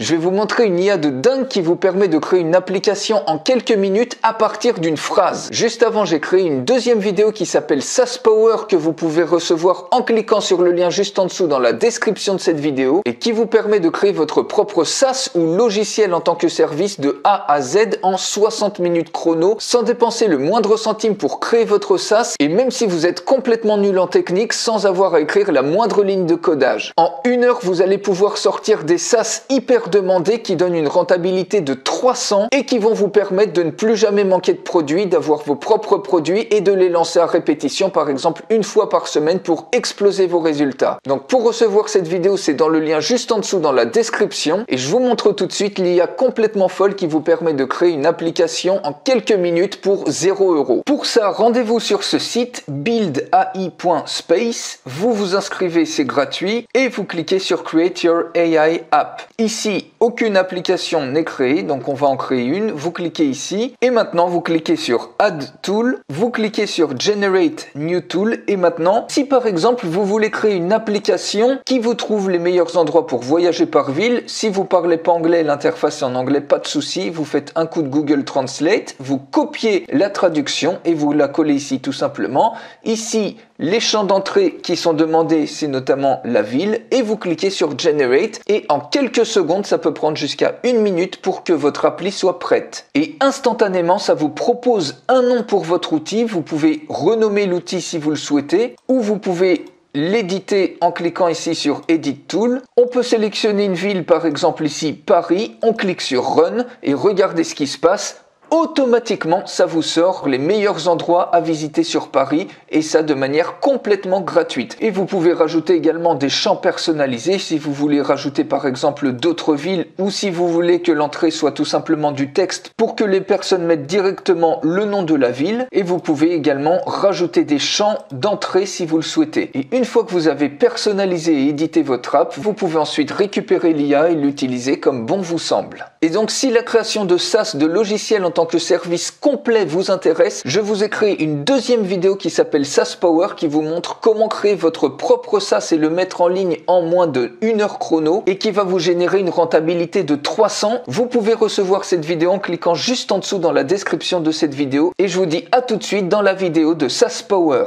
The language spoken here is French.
Je vais vous montrer une IA de dingue qui vous permet de créer une application en quelques minutes à partir d'une phrase. Juste avant, j'ai créé une deuxième vidéo qui s'appelle SaaS Power que vous pouvez recevoir en cliquant sur le lien juste en dessous dans la description de cette vidéo et qui vous permet de créer votre propre SaaS ou logiciel en tant que service de A à Z en 60 minutes chrono sans dépenser le moindre centime pour créer votre SaaS et même si vous êtes complètement nul en technique sans avoir à écrire la moindre ligne de codage. En une heure, vous allez pouvoir sortir des SaaS hyper demander qui donnent une rentabilité de 300 et qui vont vous permettre de ne plus jamais manquer de produits, d'avoir vos propres produits et de les lancer à répétition, par exemple une fois par semaine pour exploser vos résultats. Donc pour recevoir cette vidéo, c'est dans le lien juste en dessous dans la description et je vous montre tout de suite l'IA complètement folle qui vous permet de créer une application en quelques minutes pour 0 euros. Pour ça, rendez-vous sur ce site buildai.space, vous vous inscrivez, c'est gratuit et vous cliquez sur Create Your AI App. Aucune application n'est créée, donc on va en créer une. Vous cliquez ici et maintenant vous cliquez sur Add Tool, vous cliquez sur Generate New Tool et maintenant, si par exemple vous voulez créer une application qui vous trouve les meilleurs endroits pour voyager par ville, si vous parlez pas anglais, l'interface est en anglais, pas de souci, vous faites un coup de Google Translate, vous copiez la traduction et vous la collez ici tout simplement. Ici, les champs d'entrée qui sont demandés, c'est notamment la ville, et vous cliquez sur Generate, et en quelques secondes, ça peut prendre jusqu'à une minute pour que votre appli soit prête. Et instantanément, ça vous propose un nom pour votre outil, vous pouvez renommer l'outil si vous le souhaitez, ou vous pouvez l'éditer en cliquant ici sur Edit Tool. On peut sélectionner une ville, par exemple ici Paris, on clique sur Run et regardez ce qui se passe automatiquement ça vous sort les meilleurs endroits à visiter sur Paris et ça de manière complètement gratuite. Et vous pouvez rajouter également des champs personnalisés si vous voulez rajouter par exemple d'autres villes ou si vous voulez que l'entrée soit tout simplement du texte pour que les personnes mettent directement le nom de la ville et vous pouvez également rajouter des champs d'entrée si vous le souhaitez. Et une fois que vous avez personnalisé et édité votre app, vous pouvez ensuite récupérer l'IA et l'utiliser comme bon vous semble. Et donc si la création de SaaS, de logiciels en tant que service complet vous intéresse, je vous ai créé une deuxième vidéo qui s'appelle SaaS Power qui vous montre comment créer votre propre SaaS et le mettre en ligne en moins de 1 heure chrono et qui va vous générer une rentabilité de 300. Vous pouvez recevoir cette vidéo en cliquant juste en dessous dans la description de cette vidéo et je vous dis à tout de suite dans la vidéo de SaaS Power.